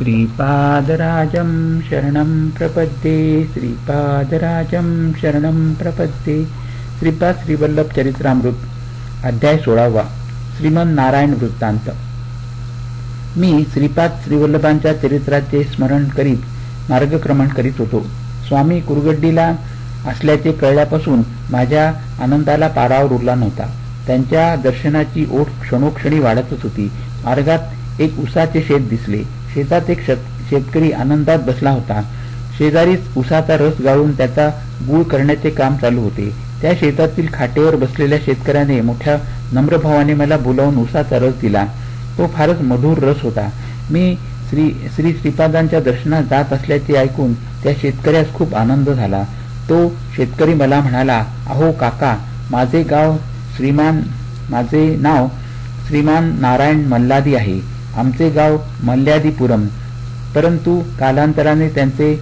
श्रीपादराजं शरणं प्रपद्ये श्रीपादराजं शरणं प्रपद्ये. श्रीपाद श्रीवल्लभ चरित्रामृत अध्याय सोळावा श्रीमन नारायण वृत्तांत. मी श्रीपाद श्रीवल्लभांच्या चरित्राचे स्मरण करीत मार्गक्रमण करीत होतो. स्वामी कुरगड्डीला असल्याचे कळल्यापासून माझ्या आनंदाला पारावर उरला नव्हता. त्यांच्या दर्शनाची ओढ क्षणोक्षणी वाढतच होती. मार्गात एक उसाचे शेत दिसले. शेतात एक शेतकरी आनंदात बसला होता. शेजारीच उसाचा रस गाळून त्याचा गुळ करण्याचे काम चालू होते. त्या शेतातील खाटेवर बसलेल्या शेतकऱ्याने मोठ्या नम्रभावाने मला बोलावून उसाचा रस दिला. तो फारच मधुर रस होता. मी श्री श्री श्रीपादांच्या दर्शनात जात असल्याचे ऐकून त्या शेतकऱ्यास खूप आनंद झाला. तो शेतकरी मला म्हणाला अहो काका माझे गाव श्रीमान माझे नाव श्रीमान नारायण मल्लादी आहे. आमचे गाव मल्ल्यादीपुरम परंतु कालांतराने त्यांचे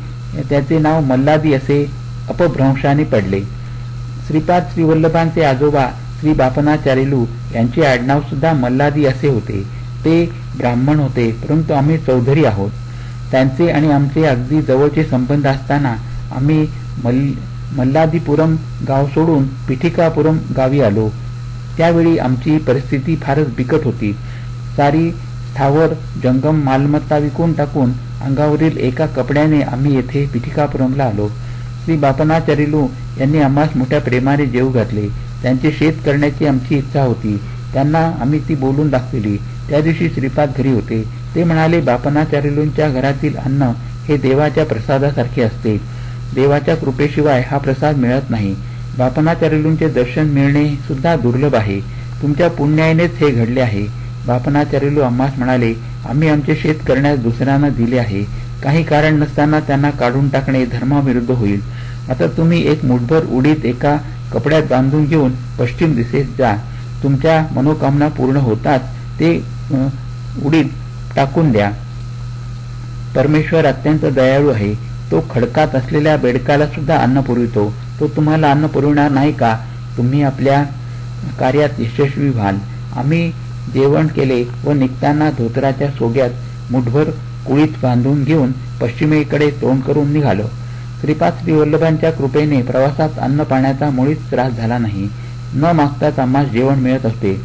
त्याचे नाव मल्लादी असे अपभ्रंशाने पडले. श्रीपाद श्रीवल्लभांचे आजोबा श्री बापनाचार्यलू यांचे आडनाव सुद्धा मल्लादी असे होते. ते ब्राह्मण होते परंतु आम्ही चौधरी आहोत. त्यांचे आणि आमचे अगदी जवळचे संबंध असताना आम्ही मल्ल मल्लादीपुरम गाव सोडून पिठिकापुरम गावी आलो. त्यावेळी आमची परिस्थिती फारच बिकट होती. सारी स्थावर जंगम मालमत्ता विकून टाकून अंगावरील एका कपड्याने आम्ही येथे पिठिकापुरमला आलो. श्री बापनाचार्यलू यांनी आम्हास मोठ्या प्रेमाने जेव घातले. त्यांचे शेत करण्याची आमची इच्छा होती. त्यांना आम्ही ती बोलून दाखविली. त्या दिवशी श्रीपाद घरी होते. ते म्हणाले बापनाचार्यलूंच्या घरातील अन्न हे देवाच्या प्रसादासारखे असते. देवाच्या कृपेशिवाय हा प्रसाद मिळत नाही. बापनाचारिलूंचे दर्शन मिळणे सुद्धा दुर्लभ आहे. तुमच्या पुण्यानेच हे घडले आहे. बापनाचार्यलू आम्हास म्हणाले आम्ही आमचे शेत करण्यास दुसऱ्यांना दिले आहे. काही कारण नसताना त्यांना काढून टाकणे धर्माविरुद्ध होईल. आता तुम्ही एक मुठभर उडीत एका कपड्यात बांधून घेऊन पश्चिम दिशेस जा. तुमच्या मनोकामना पूर्ण होतात. ते उडीत टाकून द्या. परमेश्वर अत्यंत दयाळू आहे. तो खडकात असलेल्या बेडकाला सुद्धा अन्न पुरवितो. तो तुम्हाला अन्न पुरविणार नाही का? तुम्ही आपल्या कार्यात यशस्वी व्हाल. आम्ही जेवण केले व निघताना धोतराच्या सोग्यात मुठभर कुळीत बांधून घेऊन पश्चिमेकडे तोंड करून निघालो. श्रीपाद श्रीवल्लभांच्या कृपेने प्रवासात अन्न पाण्याचा मुळीच त्रास झाला नाही. न मागताच आम्हाला जेवण मिळत असते.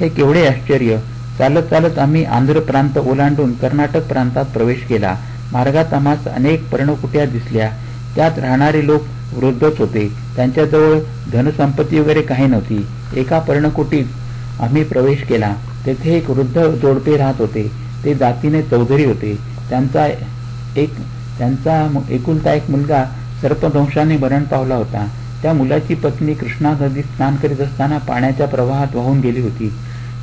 हे केवढे आश्चर्य! चालत चालत आम्ही आंध्र प्रांत ओलांडून कर्नाटक प्रांतात प्रवेश केला. मार्गात आम्हास अनेक पर्णकुट्या दिसल्या. त्यात राहणारे लोक वृद्धच होते. त्यांच्याजवळ धनसंपत्ती वगैरे काही नव्हती. एका पर्णकुटीत आम्ही प्रवेश केला. तेथे एक वृद्ध जोडपे राहत होते. ते जातीने चौधरी होते. त्यांचा एक त्यांचा एकुलता एक मुलगा सर्पदंशाने मरण पावला होता. त्या मुलाची पत्नी कृष्णा नदीत स्नान करीत असताना पाण्याच्या प्रवाहात वाहून गेली होती.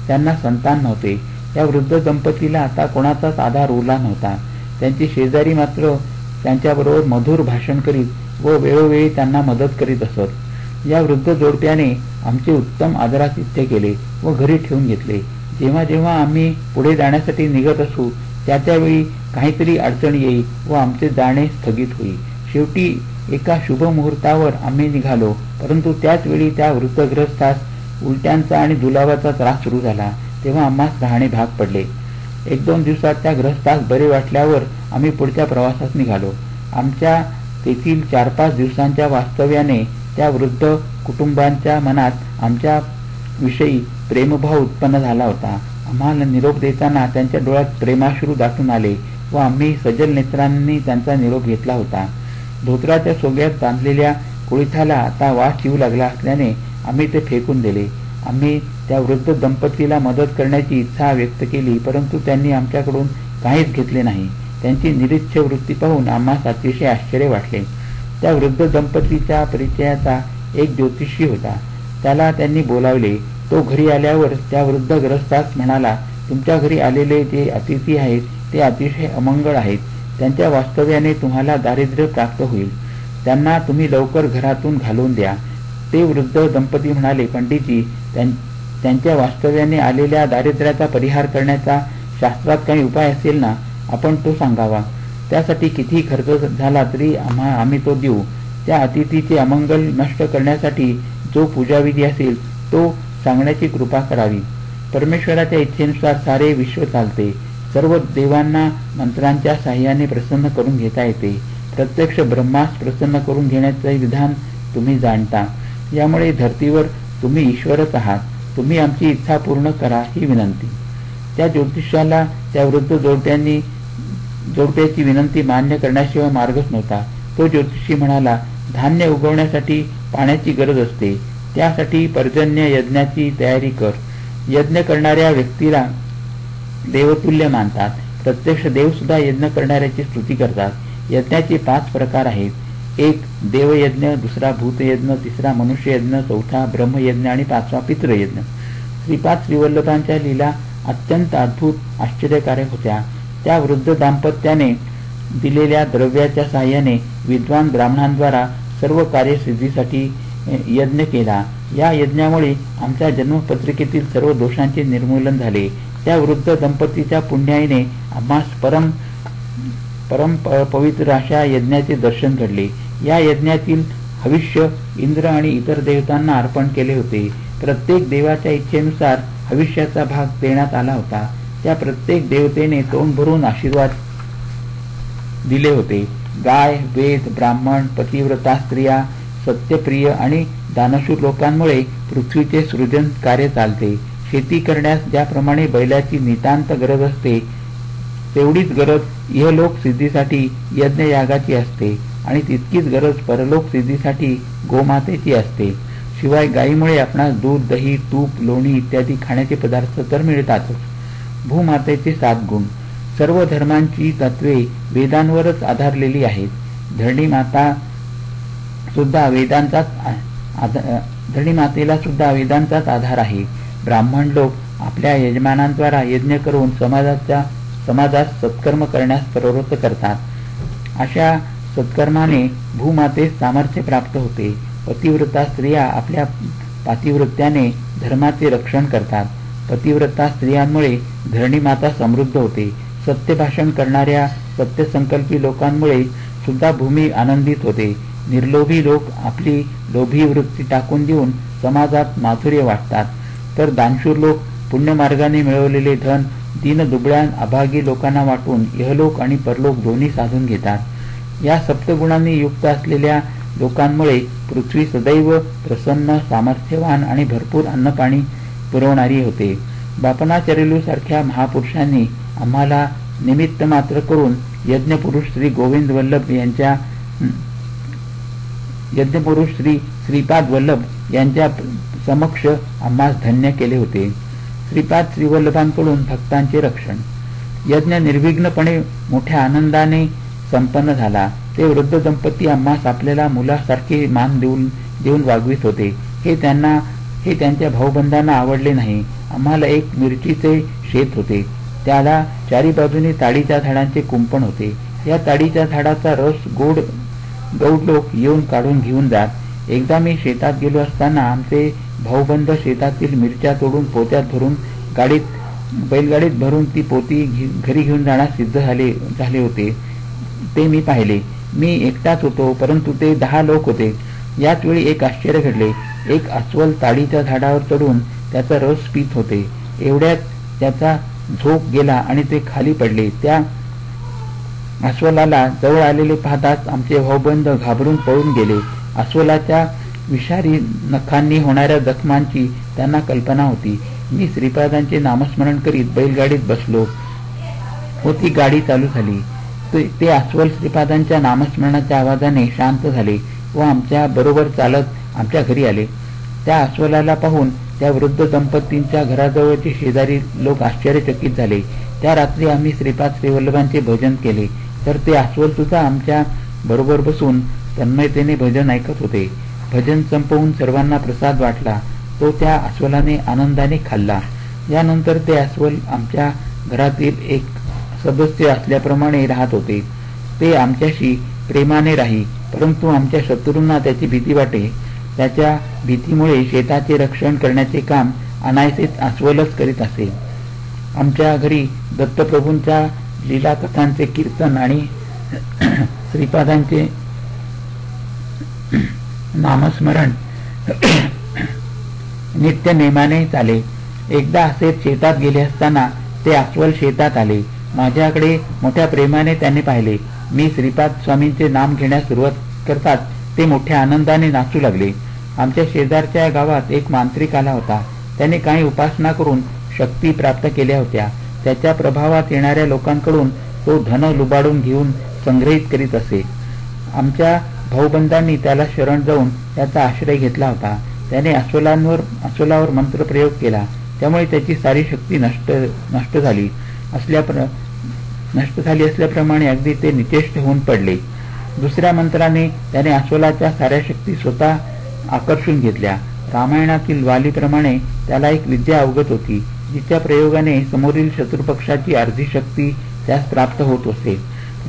त्यांना संतान नव्हते. या वृद्ध दंपतीला आता कोणाचाच आधार उरला नव्हता. त्यांची शेजारी मात्र त्यांच्याबरोबर मधुर भाषण करीत व वेळोवेळी त्यांना मदत करीत असत. या वृद्ध जोडप्याने आमचे उत्तम आदरातिथ्य केले व घरी ठेवून घेतले. जेव्हा जेव्हा आम्ही पुढे जाण्यासाठी निघत असू त्या त्यावेळी काहीतरी अडचण येईल व आमचे जाणे स्थगित होईल. शेवटी एका शुभ मुहूर्तावर आम्ही निघालो परंतु त्याच वेळी त्या वृत्तग्रस्तास उलट्यांचा आणि जुलाबाचा त्रास सुरू झाला. तेव्हा आम्हास राहणे भाग पडले. एक दोन दिवसात त्या ग्रस्तास बरे वाटल्यावर आम्ही पुढच्या प्रवासात निघालो. आमच्या तेथील चार पाच दिवसांच्या वास्तव्याने त्या वृद्ध कुटुंबांच्या मनात आमच्या विषयी प्रेमभाव उत्पन्न झाला होता. आम्हाला निरोप देताना त्यांच्या डोळ्यात प्रेमाश्रू दाटून आले व आम्ही सजल नेत्रांनी त्यांचा निरोप घेतला होता. धोत्राच्या सोग्यात बांधलेल्या कुळीथाला आता वास येऊ लागला असल्याने आम्ही ते फेकून दिले. आम्ही त्या वृद्ध दंपतीला मदत करण्याची इच्छा व्यक्त केली परंतु त्यांनी आमच्याकडून काहीच घेतले नाही. त्यांची निरीच्छ वृत्ती पाहून आम्हास अतिशय आश्चर्य वाटले. त्या वृद्ध दंपतीच्या परिचयाचा एक ज्योतिषी होता. त्याला त्यांनी बोलावले. तो घरी आल्यावर त्या वृद्ध ग्रस्तास म्हणाला तुमच्या घरी आलेले जे अतिथी आहेत ते अतिशय अमंगळ आहेत. त्यांच्या वास्तव्याने तुम्हाला दारिद्र्य प्राप्त होईल. त्यांना तुम्ही लवकर घरातून घालून द्या. ते वृद्ध दंपती म्हणाले पंडितजी त्यांच्या वास्तव्याने आलेल्या दारिद्र्याचा परिहार करण्याचा शास्त्रात काही उपाय असेल ना आपण तो सांगावा. त्यासाठी किती खर्च झाला तरी आम्हा आम्ही तो देऊ. त्या अतिथीचे अमंगल नष्ट करण्यासाठी जो पूजाविधी असेल तो सांगण्याची कृपा करावी. परमेश्वराच्या इच्छेनुसार सारे विश्व चालते. सर्व देवांना मंत्रांच्या साह्याने प्रसन्न करून घेता येते. प्रत्यक्ष ब्रह्मास प्रसन्न करून घेण्याचे विधान तुम्ही जाणता. यामुळे धर्तीवर तुम्ही ईश्वरच आहात. तुम्ही आमची इच्छा पूर्ण करा ही विनंती. त्या ज्योतिषाला त्या वृद्ध जोडप्यांनी जोडप्याची विनंती मान्य करण्याशिवाय मार्गच नव्हता. तो ज्योतिषी म्हणाला धान्य उगवण्यासाठी पाण्याची गरज असते. त्यासाठी पर्जन्य यज्ञाची तयारी कर. यज्ञ करणाऱ्या व्यक्तीला देवतुल्य मानतात. प्रत्यक्ष देव सुद्धा यज्ञ करणाऱ्याची स्तुती करतात. यज्ञाचे पाच प्रकार आहेत. एक देवयज्ञ दुसरा भूतयज्ञ तिसरा मनुष्ययज्ञ चौथा ब्रह्मयज्ञ आणि पाचवा पितृयज्ञ. श्रीपाद श्रीवल्लभांच्या लीला अत्यंत अद्भुत आश्चर्यकारक होत्या. त्या वृद्ध दाम्पत्याने दिलेल्या द्रव्याच्या साह्याने विद्वान ब्राह्मणांद्वारा सर्व कार्यसिद्धीसाठी यज्ञ केला. या यज्ञामुळे आमच्या जन्मपत्रिकेतील सर्व दोषांचे निर्मूलन झाले. त्या वृद्ध दंपतीच्या पुण्याईने आम्हास परम परम पवित्र अशा यज्ञाचे दर्शन घडले. या यज्ञातील हविष्य इंद्र आणि इतर देवतांना अर्पण केले होते. प्रत्येक देवाच्या इच्छेनुसार हविष्याचा भाग देण्यात आला होता. त्या प्रत्येक देवतेने तोंड भरून आशीर्वाद दिले होते. गाय वेद ब्राह्मण पतिव्रता स्त्रिया सत्यप्रिय आणि दानशूर लोकांमुळे पृथ्वीचे सृजन कार्य चालते. शेती करण्यास ज्याप्रमाणे बैलाची नितांत गरज असते तेवढीच गरज इहलोक सिद्धीसाठी यज्ञ यागाची असते आणि तितकीच गरज परलोक सिद्धीसाठी गोमातेची असते. शिवाय गायीमुळे आपणास दूध दही तूप लोणी इत्यादी खाण्याचे पदार्थ तर मिळतातच. भूमातेचे सात गुण. सर्व धर्मांची तत्वे वेदांवरच आधारलेली आहेत. धरणी माता सुद्धा वेदांचाच धरणी मातेला सुद्धा वेदांचाच आधार आहे. ब्राह्मण लोक आपल्या यजमानांद्वारा यज्ञ करून समाजाच्या समाजात सत्कर्म करण्यास प्रवृत्त करतात. अशा सत्कर्माने भूमातेस सामर्थ्य प्राप्त होते. पतिव्रता स्त्रिया आपल्या पातिवृत्त्याने धर्माचे रक्षण करतात. पतिव्रता स्त्रियांमुळे धरणीमाता समृद्ध होते. सत्य भाषण करणाऱ्या सत्यसंकल्पी लोकांमुळे सुद्धा भूमी आनंदित होते. निर्लोभी लोक आपली लोभी वृत्ती टाकून देऊन समाजात माधुर्य वाटतात. तर दानशूर लोक पुण्यमार्गाने मिळवलेले धन दीन दुबळ्या अभागी लोकांना वाटून यहलोक आणि परलोक दोन्ही साधून घेतात. या सप्तगुणांनी युक्त असलेल्या लोकांमुळे पृथ्वी सदैव प्रसन्न सामर्थ्यवान आणि भरपूर अन्नपाणी पुरवणारी होते. बापनाचरिलू सारख्या महापुरुषांनी आम्हाला निमित्त मात्र करून यज्ञपुरुष श्री गोविंद वल्लभ यांच्या यज्ञपुरुष श्री श्रीपाद वल्लभ यांच्या समक्ष आम्हास धन्य केले होते. श्रीपाद श्रीवल्लभांकडून भक्तांचे रक्षण. यज्ञ निर्विघ्नपणे मोठ्या आनंदाने संपन्न झाला. ते वृद्ध दंपती आम्हास आपल्याला मुलासारखे मान देऊन देऊन वागवित होते. हे त्यांना हे त्यांच्या भाऊबंधांना आवडले नाही. आम्हाला एक मिरचीचे शेत होते. त्याला चारी बाजूने ताडीच्या झाडांचे कुंपण होते. या ताडीच्या झाडाचा रस गोड गौड लोक येऊन काढून घेऊन जात. एकदा मी शेतात गेलो असताना आमचे भाऊबंद शेतातील मिरच्या तोडून पोत्यात भरून गाडीत बैलगाडीत भरून ती पोती घरी घेऊन जाण्यास सिद्ध झाले झाले होते. ते मी पाहिले. मी एकटाच होतो परंतु ते दहा लोक होते. याच वेळी एक आश्चर्य घडले. एक अस्वल ताडीच्या झाडावर चढून त्याचा रस पित होते. एवढ्यात त्याचा झोप गेला आणि ते खाली पडले. त्या अस्वलाला जवळ आलेले पाहताच आमचे भाऊबंद घाबरून पळून गेले. अस्वलाच्या विषारी नखांनी होणाऱ्या जखमांची त्यांना कल्पना होती. मी श्रीपादांचे नामस्मरण करीत बैलगाडीत बसलो. व ती गाडी चालू झाली. ते अस्वल श्रीपादांच्या नामस्मरणाच्या आवाजाने शांत झाले व आमच्या बरोबर चालत आमच्या घरी आले. त्या अस्वलाला पाहून त्या वृद्ध दंपतींच्या घराजवळचे शेजारी लोक आश्चर्यचकित झाले. त्या रात्री आम्ही श्रीपाद श्रीवल्लभांचे भजन केले. तर ते अस्वल सुद्धा आमच्या बरोबर बसून तन्मयतेने भजन ऐकत होते. भजन संपवून सर्वांना प्रसाद वाटला. तो त्या अस्वलाने आनंदाने खाल्ला. यानंतर ते अस्वल आमच्या घरातील एक सदस्य असल्याप्रमाणे राहत होते. ते आमच्याशी प्रेमाने राही परंतु आमच्या शत्रूंना त्याची भीती वाटे. त्याच्या भीतीमुळे शेताचे रक्षण करण्याचे काम अनायसेच अस्वलच करीत असे. आमच्या घरी दत्तप्रभूंच्या लीलाकथांचे कीर्तन आणि श्रीपादांचे नामस्मरण नित्य नेमाने चाले. एकदा असे शेतात गेले असताना ते अस्वल शेतात आले. माझ्याकडे मोठ्या प्रेमाने त्याने पाहिले. मी श्रीपाद स्वामींचे नाम घेण्यास सुरुवात करतात ते मोठ्या आनंदाने नाचू लागले. आमच्या शेजारच्या गावात एक मांत्रिक आला होता. त्याने काही उपासना करून शक्ती प्राप्त केल्या होत्या. त्याच्या प्रभावात येणाऱ्या लोकांकडून तो धन लुबाडून घेऊन संग्रहित करीत असे. आमच्या भाऊबंधांनी त्याला शरण जाऊन त्याचा आश्रय घेतला होता. त्याने अस्वलांवर अस्वलावर मंत्रप्रयोग केला. त्यामुळे त्याची सारी शक्ती नष्ट नष्ट झाली. असल्या नष्ट झाली असल्याप्रमाणे अगदी ते निचेष्ट होऊन पडले. दुसऱ्या मंत्राने त्याने अस्वलाच्या साऱ्या शक्ती स्वतः आकर्षून घेतल्या. रामायणातील वालीप्रमाणे त्याला एक विद्या अवगत होती जिच्या प्रयोगाने समोरील शत्रुपक्षाची अर्धी शक्ती त्यास प्राप्त होत असे.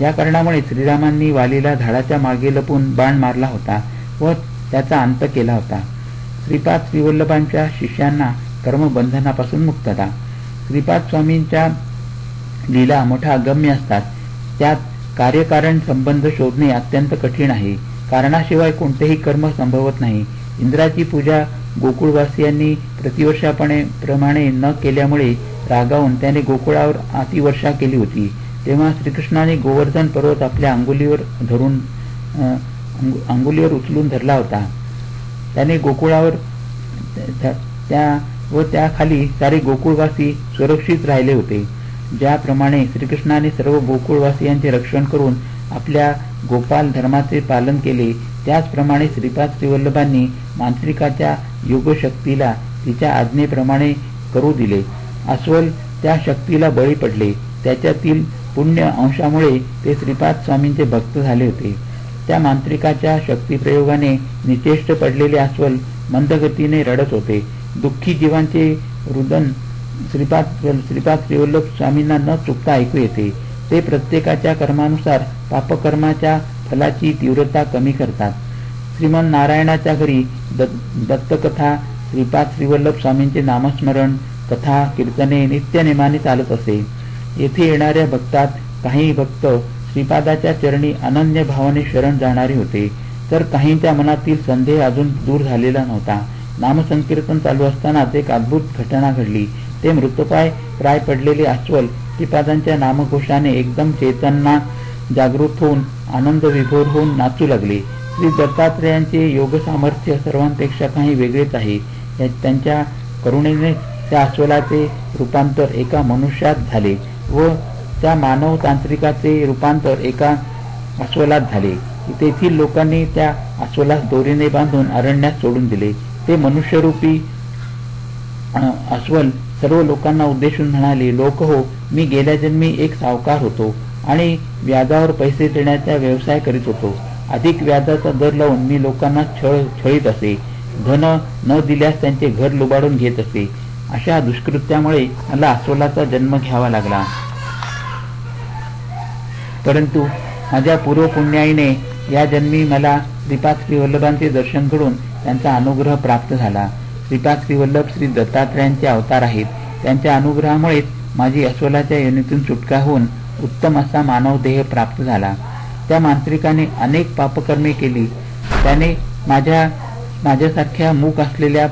या कारणामुळे श्रीरामांनी वालीला झाडाच्या मागे लपून बाण मारला होता व त्याचा अंत केला होता. श्रीपाद श्रीवल्लभांच्या शिष्यांना कर्मबंधनापासून मुक्तता श्रीपाद स्वामींच्या लीला मोठ्या गम्य असतात. त्यात कार्यकारण संबंध शोधणे अत्यंत कठीण आहे. कारणाशिवाय कोणतेही कर्म संभवत नाही. इंद्राची पूजा गोकुळवासियांनी प्रतिवर्षापणे प्रमाणे न केल्यामुळे रागावून त्याने गोकुळावर अतिवर्षा केली होती. तेव्हा श्रीकृष्णाने गोवर्धन पर्वत आपल्या अंगुलीवर धरून अंगुलीवर उचलून धरला होता. त्याने गोकुळावर त्या व त्याखाली सारे गोकुळवासी सुरक्षित राहिले होते. ज्याप्रमाणे श्रीकृष्णाने सर्व गोकुळवासियांचे रक्षण करून आपल्या गोपाल धर्माचे पालन केले त्याचप्रमाणे श्रीपाद श्रीवल्लभांनी मांत्रिकाच्या योगशक्तीला तिच्या आज्ञेप्रमाणे करू दिले. अस्वल त्या शक्तीला बळी पडले. त्याच्यातील पुण्य अंशामुळे ते श्रीपाद स्वामींचे भक्त झाले होते. त्या मांत्रिकाच्या शक्तीप्रयोगाने निचेष्ट पडलेले अस्वल मंदगतीने रडत होते. दुःखी जीवांचे रुदन श्रीपाद श्रीपाद श्रीवल्लभ स्वामींना न चुकता ऐकू येते. ते प्रत्येकाच्या कर्मानुसार पापकर्माच्या फलाची तीव्रता कमी करतात. श्रीमन नारायणाच्या घरी दत्तकथा श्रीपाद श्रीवल्लभ स्वामींचे नामस्मरण कथा कीर्तने नित्यनेमाने चालत असे. येथे येणाऱ्या भक्तात काही भक्त श्रीपादाच्या चरणी अनन्य भावाने शरण जाणारे होते. तर काहींच्या मनातील संदेह अजून दूर झालेला नव्हता. नामसंकीर्तन चालू असतानाच एक अद्भुत घटना घडली. ते मृतपाय राय पडलेले अस्वल श्रीपादांच्या नामघोषाने एकदम चेतना जागृत होऊन आनंद विभोर होऊन नाचू लागले. श्री दत्तात्रयांचे योग सामर्थ्य सर्वांपेक्षा काही वेगळेच आहे. त्यांच्या करुणेने त्या अस्वलाचे रूपांतर एका मनुष्यात झाले व त्या मानव तांत्रिकाचे रूपांतर एका अस्वलात झाले. तेथील लोकांनी त्या अस्वलास दोरीने बांधून अरण्यात सोडून दिले. ते मनुष्यरूपी अस्वल सर्व लोकांना उद्देशून म्हणाले लोक हो मी गेल्या जन्मी एक सावकार होतो आणि व्याजावर पैसे देण्याचा व्यवसाय करीत होतो. अधिक व्याजाचा दर लावून मी लोकांना छळ छळीत असे. धन न दिल्यास त्यांचे घर लुबाडून घेत असे. अशा दुष्कृत्यामुळे मला अस्वलाचा जन्म घ्यावा लागला. परंतु माझ्या पूर्वपुण्याईने या जन्मी मला श्रीपाद श्री वल्लभांचे दर्शन घडून त्यांचा अनुग्रह प्राप्त झाला. श्रीपाद श्री वल्लभ श्री दत्तात्रयांचे अवतार आहेत. त्यांच्या अनुग्रहामुळेच माझी अस्वलाच्या योनीतून सुटका होऊन उत्तम असा मानव देह प्राप्त झाला. त्या मांत्रिकाने अनेक पापकर्मे केली. त्याने माझ्या माझ्यासारख्या मूक असलेल्या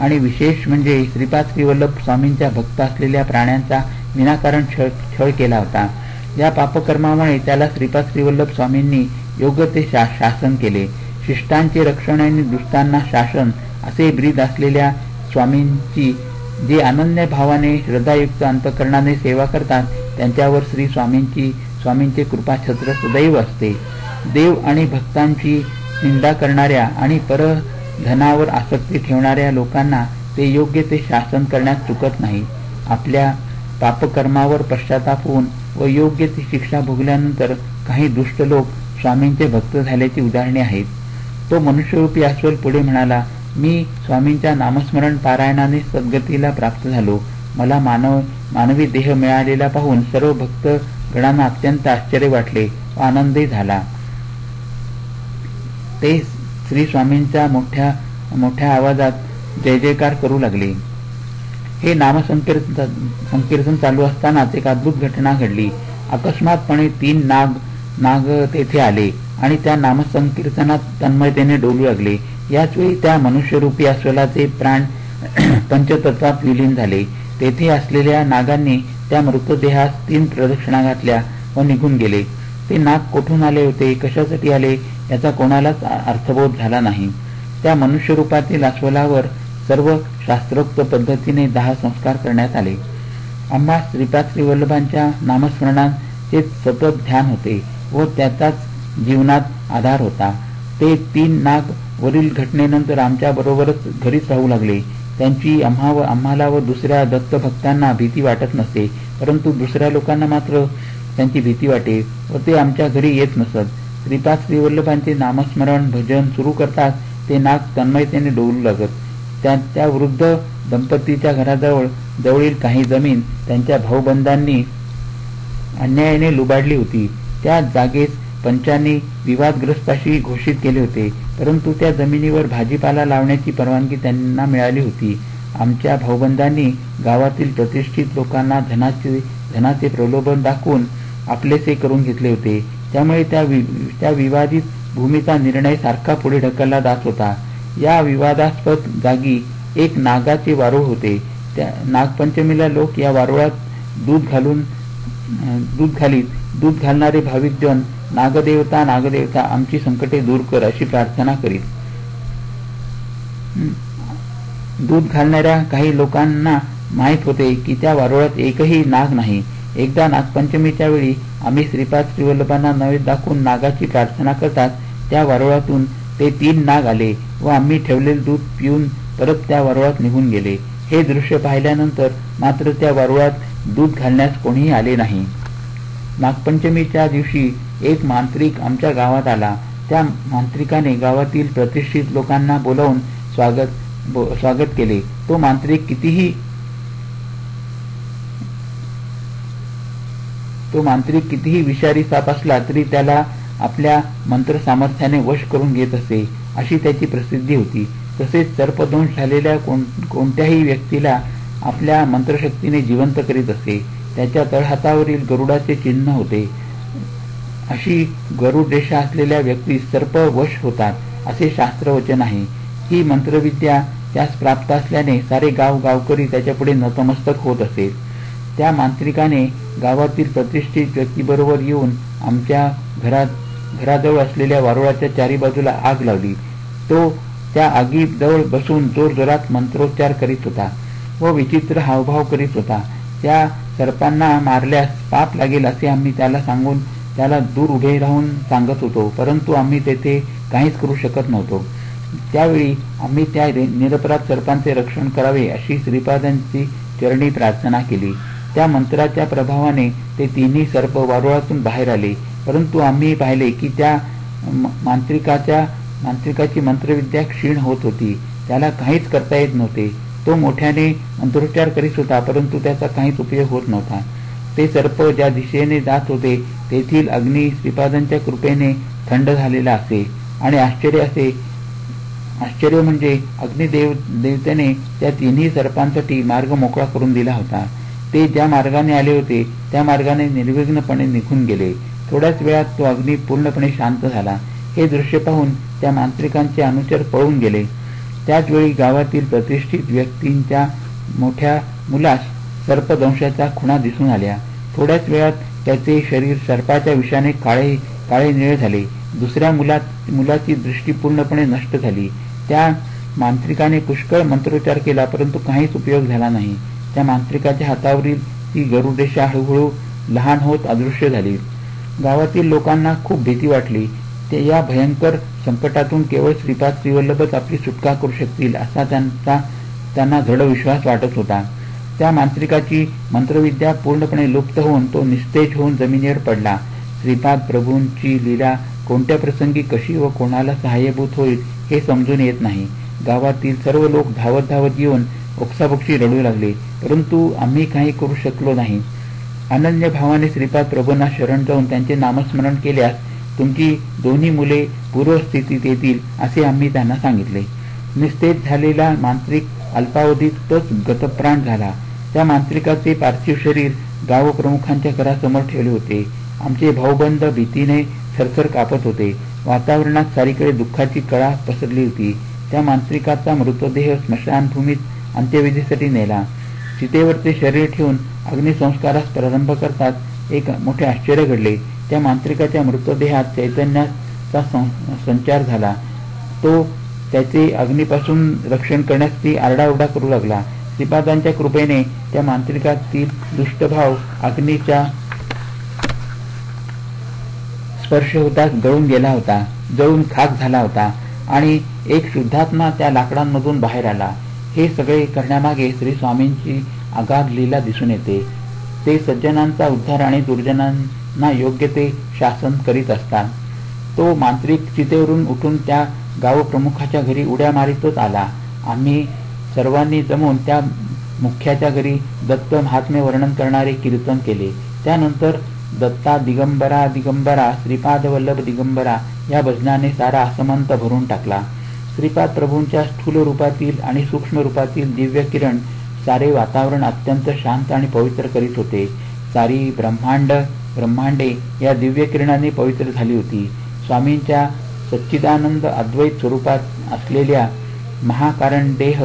आणि विशेष म्हणजे श्रीपाद श्रीवल्लभ स्वामींच्या भक्त असलेल्या प्राण्यांचा विनाकारण छळ छळ केला होता. या पापकर्मामुळे त्याला श्रीपाद श्रीवल्लभ स्वामींनी योग्य ते शा शासन केले. शिष्टांचे रक्षण आणि दुष्टांना शासन असे ब्रीद असलेल्या स्वामींची जे अनन्य भावाने श्रद्धायुक्त अंतकरणाने सेवा करतात त्यांच्यावर श्री स्वामींची स्वामींचे कृपाछत्र सदैव असते. देव आणि भक्तांची निंदा करणाऱ्या आणि पर धनावर आसक्ती ठेवणाऱ्या लोकांना ते योग्य ते शासन करण्यास चुकत नाही. आपल्या पापकर्मावर पश्चाताप होऊन व योग्य ती शिक्षा भोगल्यानंतर काही दुष्ट लोक स्वामींचे भक्त झाल्याची उदाहरणे आहेत. तो मनुष्यरूपी अस्वल पुढे म्हणाला मी स्वामींच्या नामस्मरण पारायणाने सद्गतीला प्राप्त झालो. मला मानव मानवी देह मिळालेला पाहून सर्व भक्त गणांना अत्यंत आश्चर्य वाटले व आनंदही झाला. ते श्री स्वामींच्या मोठ्या मोठ्या आवाजात जय जयकार करू लागले. हे नामसंकीर्तन संकीर्तन चालू असतानाच एक अद्भुत घटना घडली. अकस्मातपणे तीन नाग नाग तेथे आले. आणि त्या नामसंकीर्तनात तन्मयतेने डोलू लागले. याच वेळी त्या मनुष्यरूपी अस्वलाचे प्राण पंचतत्वात विलीन झाले. तेथे असलेल्या नागांनी त्या मृतदेहास तीन प्रदक्षिणा घातल्या व निघून गेले. ते नाग कोठून आले होते? कशासाठी आले? याचा कोणालाच अर्थबोध झाला नाही. त्या मनुष्यरूपातील अस्वलावर सर्व शास्त्रोक्त पद्धतीने दहा संस्कार करण्यात आले. आम्हा श्रीपाद श्रीवल्लभांच्या नामस्मरणात ते सतत ध्यान होते व त्याचाच जीवनात आधार होता. ते तीन नाग वरील घटनेनंतर आमच्या बरोबरच घरीच राहू लागले. त्यांची आम्हा व आम्हाला व दुसऱ्या दत्तभक्तांना भीती वाटत नसते परंतु दुसऱ्या लोकांना मात्र त्यांची भीती वाटे व ते आमच्या घरी येत नसत. श्रीपाद श्रीवल्लभांचे नामस्मरण भजन सुरू करतात ते नाग तन्मयतेने डोलू लागत. त्या त्या वृद्ध दंपतीच्या घराजवळ जवळील काही जमीन त्यांच्या भाऊबंधांनी अन्यायाने लुबाडली होती. त्या जागेस पंचांनी विवादग्रस्ताशी घोषित केले होते. परंतु त्या जमिनीवर भाजीपाला लावण्याची परवानगी त्यांना मिळाली होती. आमच्या भाऊबंधांनी गावातील प्रतिष्ठित लोकांना धनाचे धनाचे प्रलोभन दाखवून आपलेसे करून घेतले होते. त्यामुळे त्या वि त्या विवादित भूमीचा निर्णय सारखा पुढे ढकलला जात होता. या विवादास्पद जागी एक नागाचे वारूळ होते. त्या नागपंचमीला लोक या वारुळात दूध घालून दूध घालीत. दूध घालणारे भाविक जन नागदेवता नागदेवता आमची संकटे दूर कर अशी प्रार्थना करीत. दूध घालणाऱ्या काही लोकांना माहीत होते की त्या वारुळात एकही नाग नाही. एकदा नागपंचमीच्या वेळी आम्ही श्रीपाद श्रीवल्लभांना नवे दाखवून नागाची प्रार्थना करतात त्या वारुळातून ते तीन नाग आले व आम्ही ठेवलेले दूध पिऊन परत त्या वारुळात निघून गेले. हे दृश्य पाहिल्यानंतर मात्र त्या वारुळात दूध घालण्यास कोणीही आले नाही. नागपंचमीच्या दिवशी एक मांत्रिक आमच्या गावात आला. त्या मांत्रिकाने गावातील प्रतिष्ठित लोकांना बोलावून स्वागत स्वागत केले. तो मांत्रिक कितीही तो मांत्रिक कितीही विषारी साप असला तरी त्याला आपल्या मंत्र सामर्थ्याने वश करून घेत असे अशी त्याची प्रसिद्धी होती. तसेच सर्पदोष झालेल्या कोणत्याही व्यक्तीला आपल्या मंत्रशक्तीने जिवंत करीत असे. त्याच्या तळहातावरील गरुडाचे चिन्ह होते. अशी गरुड रेषा असलेल्या व्यक्ती सर्प वश होतात असे शास्त्रवचन आहे. ही मंत्रविद्या त्यास प्राप्त असल्याने सारे गाव गावकरी त्याच्यापुढे नतमस्तक होत असे. त्या मांत्रिकाने गावातील प्रतिष्ठित व्यक्तीबरोबर येऊन आमच्या घरात घराजवळ असलेल्या वारुळाच्या चारी बाजूला आग लावली. तो त्या आगीजवळ बसून जोर जोरात मंत्रोच्चार करीत होता व विचित्र हावभाव करीत होता. त्या सर्पांना मारल्यास पाप लागेल असे आम्ही त्याला सांगून त्याला दूर उभे राहून सांगत होतो. परंतु आम्ही तेथे काहीच करू शकत नव्हतो. त्यावेळी आम्ही त्या निरपराध सर्पांचे रक्षण करावे अशी श्रीपादांची चरणी प्रार्थना केली. त्या मंत्राच्या प्रभावाने ते तिन्ही सर्प वारुळातून बाहेर आले. परंतु आम्ही पाहिले की त्या मांत्रिकाच्या मांत्रिकाची मंत्रविद्या क्षीण होत होती. त्याला काहीच करता येत नव्हते. तो मोठ्याने अंतरुच्चार करीत होता परंतु त्याचा काहीच उपयोग होत नव्हता. ते सर्प ज्या दिशेने जात होते तेथील अग्नी श्रीपादांच्या कृपेने थंड झालेला असे. आणि आश्चर्य असे आश्चर्य म्हणजे अग्निदेव देवतेने त्या तिन्ही सर्पांसाठी मार्ग मोकळा करून दिला होता. ते ज्या मार्गाने आले होते त्या मार्गाने निर्विघ्नपणे निघून गेले. थोड्याच वेळात तो अग्नी पूर्णपणे शांत झाला. हे दृश्य पाहून त्या मांत्रिकांचे अनुचर पळून गेले. त्याचवेळी गावातील प्रतिष्ठित व्यक्तींच्या मोठ्या मुलास सर्पदंशाच्या खुणा दिसून आल्या. थोड्याच वेळात त्याचे शरीर सर्पाच्या विषाने काळे काळे निळे झाले. दुसऱ्या मुलात मुलाची दृष्टी पूर्णपणे नष्ट झाली. त्या मांत्रिकाने पुष्कळ मंत्रोच्चार केला परंतु काहीच उपयोग झाला नाही. त्या मांत्रिकाच्या हातावरील ती गरुडेशा हळूहळू लहान होत अदृश्य झाली. गावातील लोकांना खूप भीती वाटली. ते या भयंकर संकटातून केवळ श्रीपाद श्रीवल्लभच आपली सुटका करू शकतील असा त्यांचा त्यांना दृढ विश्वास वाटत होता. त्या मांत्रिकाची मंत्रविद्या पूर्णपणे लुप्त होऊन तो निस्तेज होऊन जमिनीवर पडला. श्रीपाद प्रभूंची लीला कोणत्या प्रसंगी कशी व कोणाला सहाय्यभूत होईल हे समजून येत नाही. गावातील सर्व लोक धावत धावत येऊन ओक्साबोक्षी रडू लागले परंतु आम्ही काही करू शकलो नाही. अनन्य भावाने श्रीपाद प्रभूंना शरण जाऊन त्यांचे नामस्मरण केल्यास तुमची दोन्ही मुले पूर्वस्थितीत येतील असे आम्ही त्यांना सांगितले. निस्तेज झालेला मांत्रिक अल्पावधीतच गतप्राण झाला. त्या मांत्रिकाचे पार्थिव शरीर गावप्रमुखांच्या घरासमोर ठेवले होते. आमचे भाऊबंद भीतीने सरसर कापत होते. वातावरणात सारीकडे दुःखाची कळा पसरली होती. त्या मांत्रिकाचा मृतदेह स्मशानभूमीत अंत्यविधीसाठी नेला. सीतेवरचे शरीर ठेवून अग्निसंस्कारास प्रारंभ करतात एक मोठे आश्चर्य घडले. त्या मांत्रिकाच्या मृतदेहात चैतन्याचा संचार झाला. तो त्याचे अग्नीपासून रक्षण करण्यास ती आरडाओरडा करू लागला. श्रीपादांच्या कृपेने त्या मांत्रिकातील दुष्टभाव अग्नीच्या स्पर्श होता गळून गेला होता जळून खाक झाला होता आणि एक शुद्धात्मा त्या लाकडांमधून बाहेर आला. हे सगळे करण्यामागे श्री स्वामींची आगाध लीला दिसून येते. ते सज्जनांचा उद्धार आणि ना योग्य ते शासन करीत असतात. तो मांत्रिक चितेवरून उठून त्या गावप्रमुखाच्या घरी उड्या मारितच आला. आम्ही सर्वांनी जमून त्या मुख्याच्या घरी दत्त महात्मे वर्णन करणारे कीर्तन केले. त्यानंतर दत्ता दिगंबरा दिगंबरा श्रीपाद वल्लभ दिगंबरा या भजनाने सारा आसमंत भरून टाकला. श्रीपाद प्रभूंच्या स्थूल रूपातील आणि सूक्ष्म रूपातील दिव्य किरण सारे वातावरण अत्यंत शांत आणि पवित्र करीत होते. सारी ब्रह्मांड ब्रह्मांडे या दिव्य किरणाने पवित्र झाली होती. स्वामींच्या सच्चिदानंद अद्वैत स्वरूपात असलेल्या महाकारण देह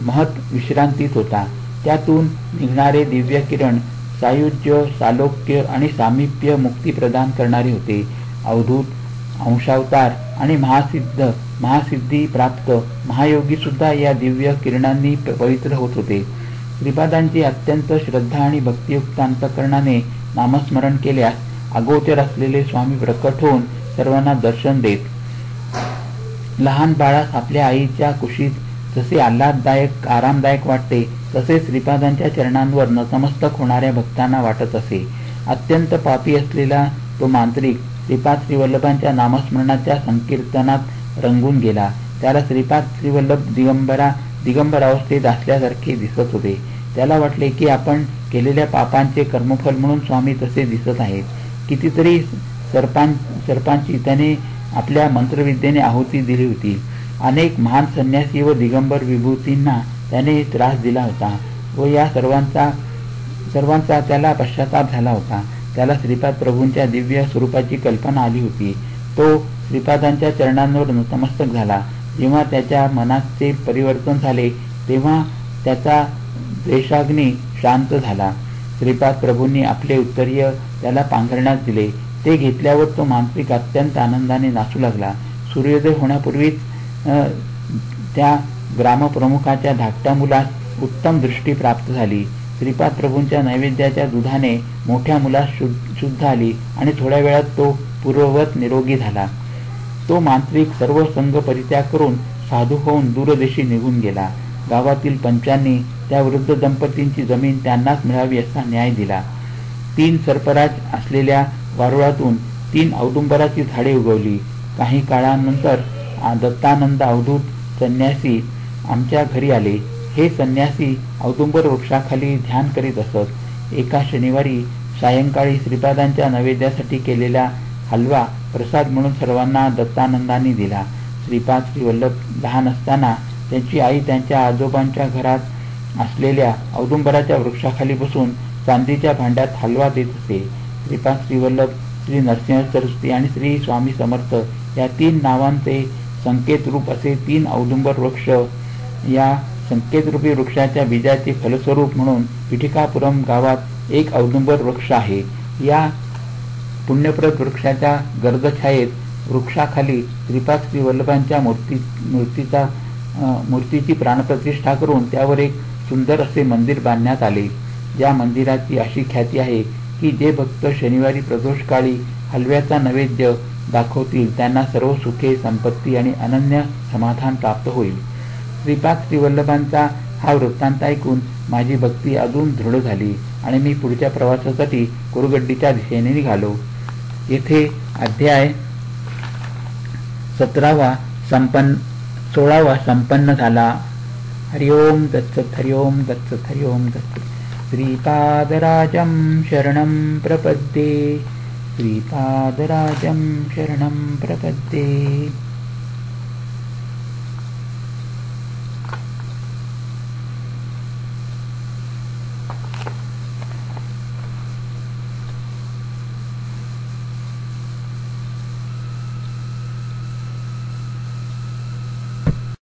महत विश्रांतीत होता. त्यातून निघणारे दिव्य किरण सायुज्य सालोक्य आणि सामिप्य मुक्ती प्रदान करणारे होते. अवधूत अंशावतार आणि महासिद्ध महासिद्धी प्राप्त महायोगी सुद्धा या दिव्य किरणांनी पवित्र होत होते. श्रीपादांची अत्यंत श्रद्धा आणि भक्तियुक्त अंतकरणाने नामस्मरण केल्यास अगोचर असलेले स्वामी प्रकट होऊन सर्वांना दर्शन देत. लहान बाळास आपल्या आईच्या कुशीत जसे आल्हाददायक आरामदायक वाटते तसे श्रीपादांच्या चरणांवर नतमस्तक होणाऱ्या भक्तांना वाटत असे. अत्यंत पापी असलेला तो मांत्रिक श्रीपाद श्रीवल्लभांच्या नामस्मरणाच्या संकीर्तनात रंगून गेला. त्याला श्रीपाद श्रीवल्लभ दिगंबरा दिगंबर अवस्थेत असल्यासारखे दिसत होते. त्याला वाटले की आपण केलेल्या पापांचे कर्मफल म्हणून स्वामी तसे दिसत आहेत. कितीतरी सर्पां सर्पांची त्याने आपल्या मंत्रविद्येने आहुती दिली होती. अनेक महान संन्यासी व दिगंबर विभूतींना त्याने त्रास दिला होता व या सर्वांचा सर्वांचा त्याला पश्चाताप झाला होता. त्याला श्रीपाद प्रभूंच्या दिव्य स्वरूपाची कल्पना आली होती. तो श्रीपादांच्या चरणांवर नतमस्तक झाला. जेव्हा त्याच्या मनाचे परिवर्तन झाले तेव्हा त्याचा द्वेषाग्नी शांत झाला. श्रीपाद प्रभूंनी आपले उत्तरीय त्याला पांघरण्यात दिले. ते घेतल्यावर तो मानसिक अत्यंत आनंदाने नाचू लागला. सूर्योदय होण्यापूर्वीच त्या ग्रामप्रमुखाच्या धाकट्या मुलास उत्तम दृष्टी प्राप्त झाली. श्रीपाद प्रभूंच्या नैवेद्याच्या दुधाने मोठ्या मुलास शुद्ध आली आणि थोड्या वेळात तो पूर्ववत निरोगी झाला. तो मांत्रिक सर्व संघ परित्याग करून साधू होऊन दूरदेशी निघून गेला. गावातील पंचांनी त्या वृद्ध दंपतींची जमीन त्यांनाच मिळावी असा न्याय दिला. तीन सरपराज असलेल्या वारुळातून तीन औदुंबराची झाडे उगवली. काही काळानंतर दत्तानंद अवधूत संन्यासी आमच्या घरी आले. हे संन्यासी औदुंबर वृक्षाखाली ध्यान करीत असत. एका शनिवारी सायंकाळी श्रीपादांच्या नैवेद्यासाठी केलेला हलवा प्रसाद म्हणून सर्वांना दत्तानंदांनी दिला. श्रीपाद श्रीवल्लभ लहान असताना त्यांची आई त्यांच्या आजोबांच्या घरात असलेल्या औदुंबराच्या वृक्षाखाली बसून चांदीच्या भांड्यात हलवा देत असे श्रीपाद श्रीवल्लभ श्री नरसिंह सरस्वती आणि श्री स्वामी समर्थ या तीन नावांचे संकेत रूप असे तीन औदुंबर वृक्ष या संकेतरूपी वृक्षाच्या बीजाचे फलस्वरूप म्हणून पिठिकापुरम गावात एक औदुंबर वृक्ष आहे. या पुण्यप्रद वृक्षाच्या गर्दछायेत वृक्षाखाली श्रीपाद श्री वल्लभांच्या मूर्ती मूर्तीचा मूर्तीची प्राणप्रतिष्ठा करून त्यावर एक सुंदर असे मंदिर बांधण्यात आले. या मंदिराची अशी ख्याती आहे की जे भक्त शनिवारी प्रदोषकाळी हलव्याचा नैवेद्य दाखवतील त्यांना सर्व सुखे संपत्ती आणि अनन्य समाधान प्राप्त होईल. श्रीपाद श्रीवल्लभांचा हा वृत्तांत ऐकून माझी भक्ती अजून दृढ झाली आणि मी पुढच्या प्रवासासाठी कुरुगड्डीच्या दिशेने निघालो. येथे अध्याय सतरावा संपन्न सोळावा संपन्न झाला. हरिओम दत्सत हरिओम दत्सत हरिओम दत्त श्रीपादराजं शरणं प्रपद्ये. श्रीपादराजं शरणं प्रपद्ये